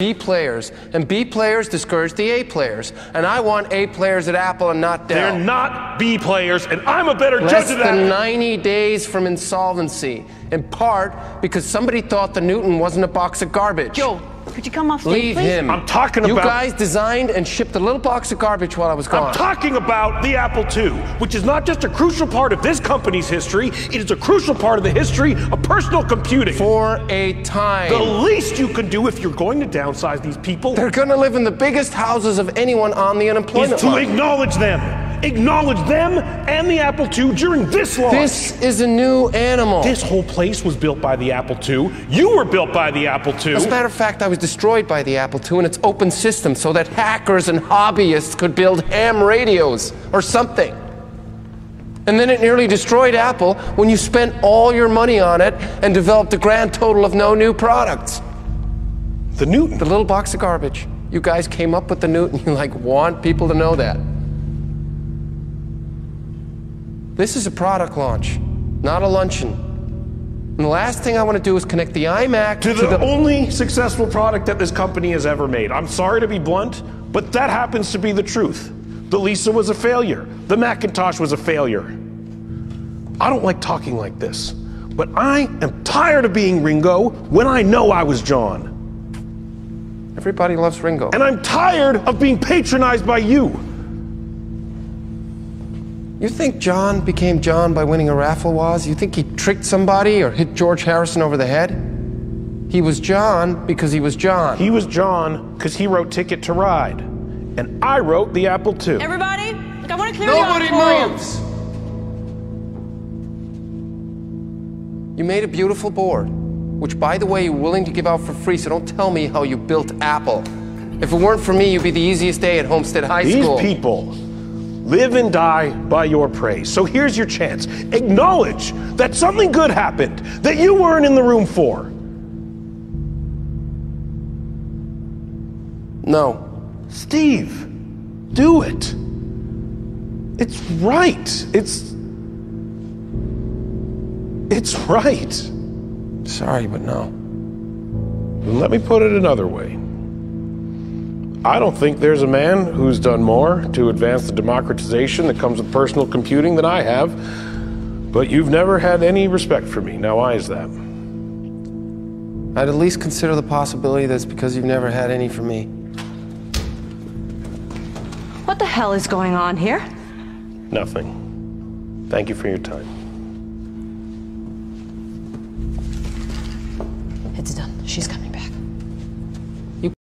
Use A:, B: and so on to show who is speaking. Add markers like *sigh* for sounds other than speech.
A: B players, and B players discourage the A players. And I want A players at Apple and not Dell.
B: They're not B players, and I'm a better
A: Less
B: judge of that.
A: than 90 days from insolvency, in part because somebody thought the Newton wasn't a box of garbage.
C: Joe, could you come off stage,
A: Leave
C: please?
A: him.
B: I'm talking
A: You
B: about- You
A: guys designed and shipped a little box of garbage while I was gone.
B: I'm talking about the Apple II, which is not just a crucial part of this company's history, it is a crucial part of the history of personal computing.
A: For a time.
B: the least you can do if you're going to downsize these people
A: They're gonna live in the biggest houses of anyone on the unemployment
B: is
A: unemployment
B: to
A: line.
B: acknowledge them. Acknowledge them and the Apple II during this launch.
A: This is a new animal.
B: This whole place was built by the Apple II. You were built by the Apple II.
A: As a matter of fact, I was destroyed by the Apple II and its open system so that hackers and hobbyists could build ham radios or something. And then it nearly destroyed Apple when you spent all your money on it and developed a grand total of no new products.
B: The Newton.
A: The little box of garbage. You guys came up with the Newton. *laughs* You like want people to know that. This is a product launch, not a luncheon. And the last thing I want to do is connect the iMac
B: to the, only successful product that this company has ever made. I'm sorry to be blunt, but that happens to be the truth. The Lisa was a failure. The Macintosh was a failure. I don't like talking like this, but I am tired of being Ringo when I know I was John.
A: Everybody loves Ringo.
B: And I'm tired of being patronized by you.
A: You think John became John by winning a raffle was? You think he tricked somebody or hit George Harrison over the head? He was John because he was John.
B: He was John because he wrote Ticket to Ride, and I wrote the Apple II.
C: Everybody, look, I want to clear
A: Nobody
C: the auditorium.
A: moves. You made a beautiful board, which, by the way, you're willing to give out for free, so don't tell me how you built Apple. If it weren't for me, you'd be the easiest day at Homestead High
B: These
A: School.
B: These people live and die by your praise. So here's your chance. Acknowledge that something good happened that you weren't in the room for.
A: No.
B: Steve, do it. It's right. It's. It's right.
A: Sorry, but no.
B: Let me put it another way. I don't think there's a man who's done more to advance the democratization that comes with personal computing than I have. But you've never had any respect for me. Now, why is that?
A: I'd at least consider the possibility that it's because you've never had any for me.
C: What the hell is going on here?
B: Nothing. Thank you for your time.